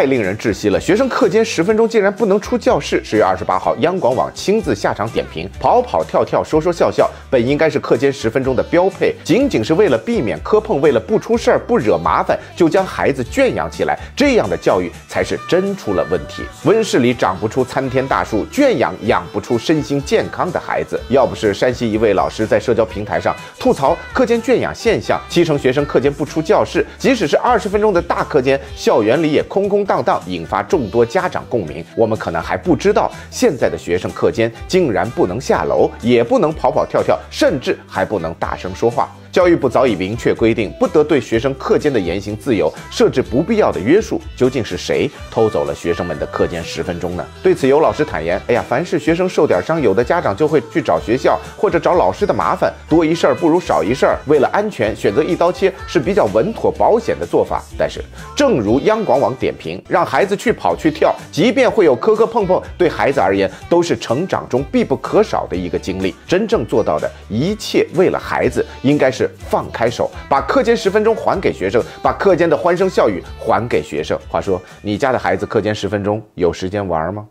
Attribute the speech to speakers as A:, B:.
A: 太令人窒息了！学生课间十分钟竟然不能出教室。十月二十八号，央广网亲自下场点评：跑跑跳跳、说说笑笑，本应该是课间十分钟的标配。仅仅是为了避免磕碰，为了不出事儿、不惹麻烦，就将孩子圈养起来，这样的教育才是真出了问题。温室里长不出参天大树，圈养养不出身心健康的孩子。要不是山西一位老师在社交平台上吐槽课间圈养现象，七成学生课间不出教室，即使是二十分钟的大课间，校园里也空空。荡荡，引发众多家长共鸣。我们可能还不知道，现在的学生课间竟然不能下楼，也不能跑跑跳跳，甚至还不能大声说话。教育部早已明确规定，不得对学生课间的言行自由设置不必要的约束。究竟是谁偷走了学生们的课间十分钟呢？对此，有老师坦言：“哎呀，凡是学生受点伤，有的家长就会去找学校或者找老师的麻烦，多一事儿不如少一事儿。为了安全，选择一刀切是比较稳妥保险的做法。但是，正如央广网点评，让孩子去跑去跳，即便会有磕磕碰碰，对孩子而言都是成长中必不可少的一个经历。真正做到的一切，为了孩子，应该是。”是放开手，把课间十分钟还给学生，把课间的欢声笑语还给学生。话说，你家的孩子课间十分钟有时间玩吗？